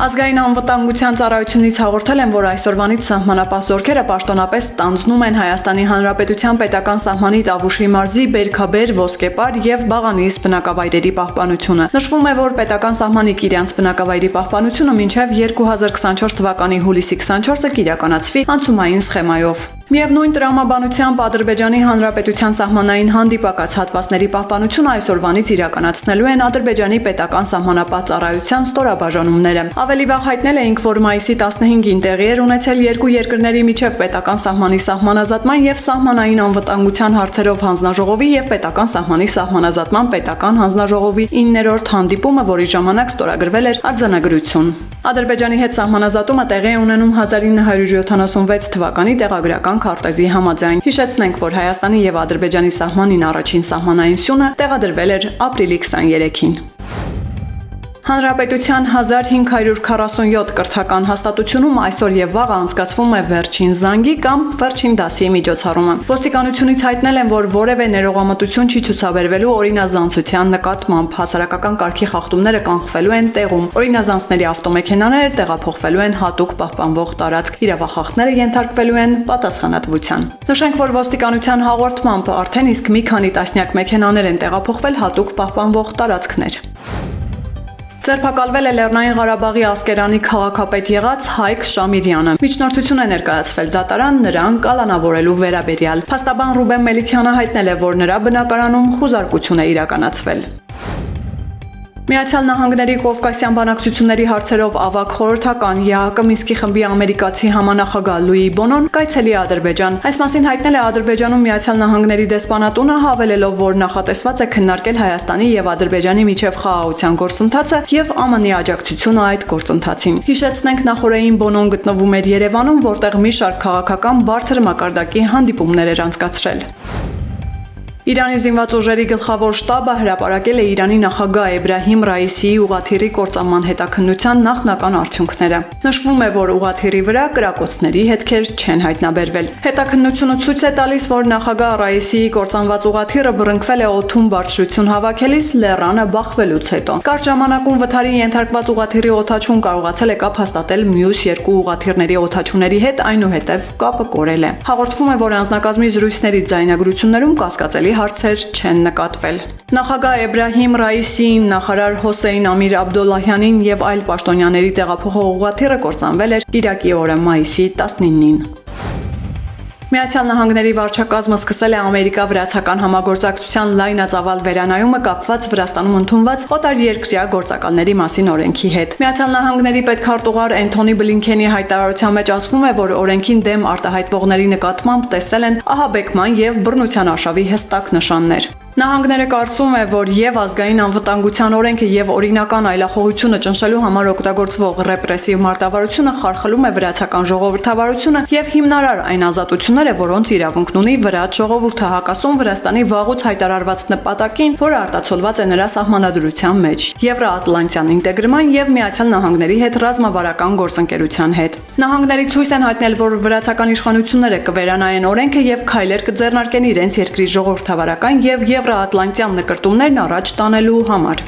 Ազգային անվտանգության ծառայությունից հաղորդել են, որ այսօրվանից սահմանապահ զորքերը պաշտոնապես ստանձնում են Հայաստանի Հանրապետության պետական սահմանի Տավուշի մարզի Բերքաբեր, Ոսկեպար եւ Բաղանիս բնակավայրերի պահպանությունը։ Նշվում է, որ պետական սահմանի Կիրյանց բնակավայրի պահպանությունը մինչև 2024 թվականի հուլիսի 24-ը կիրականացվի անցումային սխեմայով։ Միևնույն տրամաբանությամբ Ադրբեջանի Հանրապետության սահմանային հանդիպակաց հատվածների պահպանությունը այսօրվանից իրականացնելու են Ադրբեջանի պետական սահմանապահ ծառայության ստորաբաժանումները։ Ավելի վաղ հայտնել էինք, որ մայիսի 15-ին տեղի էր ունեցել երկու երկրների միջև պետական սահմանի սահմանազատման եւ սահմանային անվտանգության հարցերով հանձնաժողովի եւ պետական սահմանի սահմանազատման պետական հանձնաժողովի 9-րդ հանդիպումը, որի ժամանակ ստորագրվել էր արձանագրություն։ Ադրբեջանի հետ սահմանազատումը տեղի է ունենում 1976 թվականի տեղագրական քարտեզի համաձայն։ Հիշեցնենք, որ Հայաստանի եւ Ադրբեջանի սահմանին առաջին սահմանային սյունը տեղադրվել էր ապրիլի 23-ին։ Հանրապետության 1547 կրթական հաստատությունում այսօր եւ վաղ անցկացվում է վերջին զանգի կամ վերջին դասի միջոցառումը։ Ոստիկանությունից հայտնել են, որ որևէ ներողամտություն չի ցուցաբերվելու օրինազանցության նկատմամբ հասարակական կարգի խախտումները կանխվելու են տեղում։ Օրինազանցների ավտոմեքենաները տեղափոխվելու են հատուկ պահպանվող տարածք։ Իրավախախտները ենթարկվելու են պատասխանատվության։ Նշենք, որ ոստիկանության հաղորդմամբ արդեն իսկ մի քանի տասնյակ մեքենաներ են տեղափոխվել հատուկ պահպանվող տարածքներ։ Ձերբակալվել է Լեռնային Ղարաբաղի Ասկերանի քաղաքապետ եղած Հայկ Շամիրյանը։ Միջնորդություն է ներկայացվել դատարան նրան կալանավորելու վերաբերյալ։ Փաստաբան Ռուբեն Մելիքյանը հայտնել է, որ նրա բնակարանում խուզարկություն է իրականացվել։ Միացյալ Նահանգների Կովկասյան բանակցությունների հարցերով ավակ խորհրդական ԵԱԿ Մինսկի խմբի ամերիկացի համանախագահ Լուի Բոնոն կայցելի Ադրբեջան։ Այս մասին հայտնել է Ադրբեջանում Միացյալ Նահանգների դեսպանատունը, հավելելով, որ նախատեսված է քննարկել Հայաստանի եւ Ադրբեջանի միջև խաղաղության գործընթացը եւ ԱՄՆ-ի աջակցությունը այդ գործընթացին։ Հիշեցնենք նախորդային Բոնոն գտնվում էր Երևանում, որտեղ մի շարք քաղաքական բարձր մակարդակի հանդիպումներ էր անցկացրել։ Իրանի զինված ուժերի գլխավոր շտաբը հրապարակել է Իրանի նախագահ Էբրահիմ Ռայիսիի ուղաթիռի կործանման հետաքննության նախնական արդյունքները։ Նշվում է, որ ուղաթիռի վրա կրակոցների հետքեր չեն հայտնաբերվել։ Հետաքննությունը ցույց է տալիս, որ նախագահ Ռայիսիի կործանված ուղաթիռը բռնկվել է օթում բարձրություն հավաքելիս լեռանը բախվելուց հետո։ Կարճ ժամանակում վթարի ենթարկված ուղաթիռի օթաչուն կարողացել է կապ հաստատել մյուս երկու ուղաթիռների օթաչուների հետ, այնուհետև կապը կորել է։ Հաղորդվում է, որ անձնակազմի զրույցների ձայնագրություններում կասկածելի հարցեր չեն նկատվել։ Նախագահ Էբրահիմ Ռայիսին, նախարար Հոսեյն Ամիր Աբդոլլահյանին եւ այլ պաշտոնյաների տեղափոխող ուղղաթիռը կործանվել էր Իրաքի օրը մայիսի 19-ին։ Միացյալ Նահանգների վարչակազմը սկսել է Ամերիկա-վրացական համագործակցության լայնածավալ վերանայումը կապված Վրաստանում ընդունված օտարերկրյա գործակալների մասին օրենքի հետ։ Միացյալ Նահանգների պետքարտուղար Էնթոնի Բլինքենի հայտարարության մեջ ասվում է, որ օրենքին դեմ արտահայտվողների նկատմամբ տեսել են ահաբեկման եւ բռնության արշավի հստակ նշաններ։ Նահանգները կարծում է, որ եւ ազգային անվտանգության օրենքը եւ օրինական այլախոհությունը ճնշելու համար օգտագործվող ռեպրեսիվ մարտավարությունը խարխլում է վրացական ժողովրդավարությունը եւ հիմնարար այն ազատությունները, որոնց իրավունքն ունի վրաց ժողովուրդը հակասում Վրաստանի վաղուց հայտարարված նպատակին, որը արտացոլված է նրա սահմանադրության մեջ՝ Եվրոատլանտյան ինտեգրման եւ Միացյալ Նահանգների հետ ռազմավարական գործընկերության հետ։ Նահանգների ցույց են հայտնել, որ վրացական իշխանությունները կվերանայեն օրենքը եւ քայլեր կձեռնարկեն իրենց երկրի ժողովրդավարական եւ եվրո եվրոատլանտյան նկրտումներն առաջ տանելու համար։